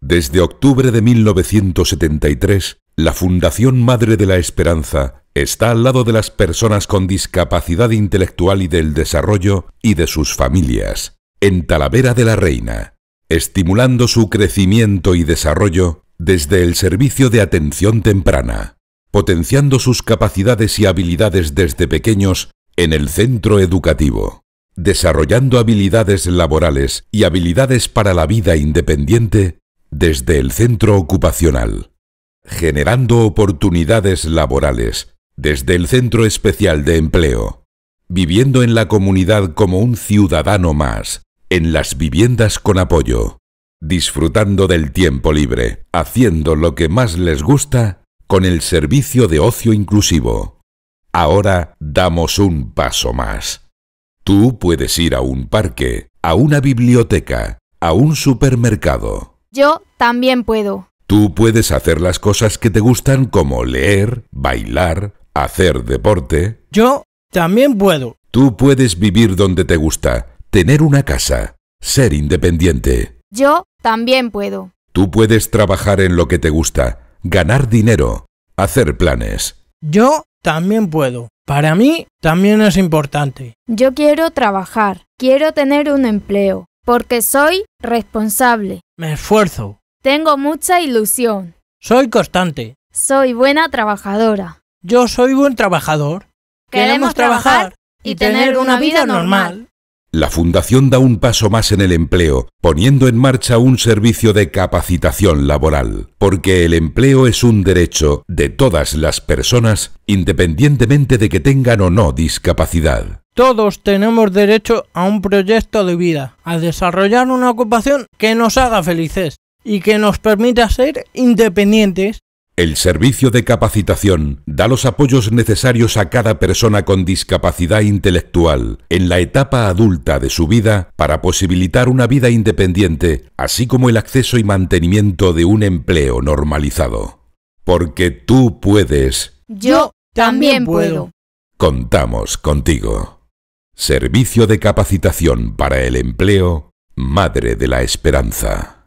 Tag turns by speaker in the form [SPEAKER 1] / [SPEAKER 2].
[SPEAKER 1] Desde octubre de 1973, la Fundación Madre de la Esperanza está al lado de las personas con discapacidad intelectual y del desarrollo y de sus familias, en Talavera de la Reina, estimulando su crecimiento y desarrollo desde el servicio de atención temprana, potenciando sus capacidades y habilidades desde pequeños en el centro educativo, desarrollando habilidades laborales y habilidades para la vida independiente desde el centro ocupacional, generando oportunidades laborales desde el Centro Especial de Empleo, viviendo en la comunidad como un ciudadano más, en las viviendas con apoyo, disfrutando del tiempo libre, haciendo lo que más les gusta con el servicio de ocio inclusivo. Ahora damos un paso más. Tú puedes ir a un parque, a una biblioteca, a un supermercado.
[SPEAKER 2] Yo también puedo.
[SPEAKER 1] Tú puedes hacer las cosas que te gustan como leer, bailar, hacer deporte.
[SPEAKER 3] Yo también puedo.
[SPEAKER 1] Tú puedes vivir donde te gusta, tener una casa, ser independiente.
[SPEAKER 2] Yo también puedo.
[SPEAKER 1] Tú puedes trabajar en lo que te gusta, ganar dinero, hacer planes.
[SPEAKER 3] Yo también puedo. Para mí también es importante.
[SPEAKER 2] Yo quiero trabajar, quiero tener un empleo, porque soy responsable.
[SPEAKER 3] Me esfuerzo.
[SPEAKER 2] Tengo mucha ilusión.
[SPEAKER 3] Soy constante.
[SPEAKER 2] Soy buena trabajadora.
[SPEAKER 3] Yo soy buen trabajador.
[SPEAKER 2] Queremos trabajar y tener una vida normal.
[SPEAKER 1] La Fundación da un paso más en el empleo, poniendo en marcha un servicio de capacitación laboral, porque el empleo es un derecho de todas las personas, independientemente de que tengan o no discapacidad.
[SPEAKER 3] Todos tenemos derecho a un proyecto de vida, a desarrollar una ocupación que nos haga felices y que nos permita ser independientes
[SPEAKER 1] el servicio de capacitación da los apoyos necesarios a cada persona con discapacidad intelectual en la etapa adulta de su vida para posibilitar una vida independiente, así como el acceso y mantenimiento de un empleo normalizado. Porque tú puedes.
[SPEAKER 2] Yo también puedo.
[SPEAKER 1] Contamos contigo. Servicio de capacitación para el empleo, Madre de la Esperanza.